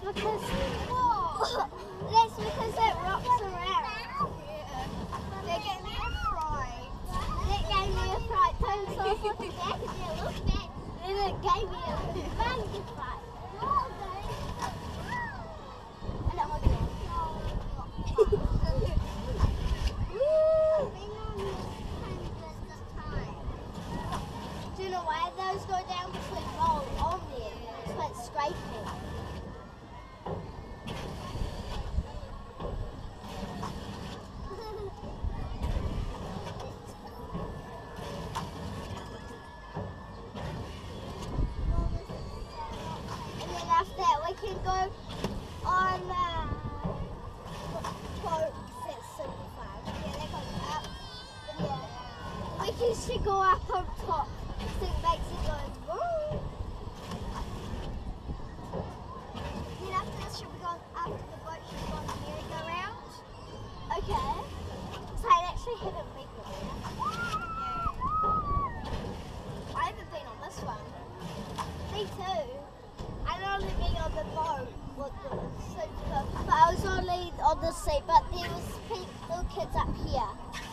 because that's because it rocks around. They gave me a fright. That gave me a fright so I the back of it looked and it gave me a bang can go on uh, boats at 75. Yeah, go up. Yeah. We can go up on top. So it makes it go the boat? Merry-go-round? Okay. So actually haven't been I haven't been on this one. Me too the boat was but I was only on the sea, but there was people, kids up here.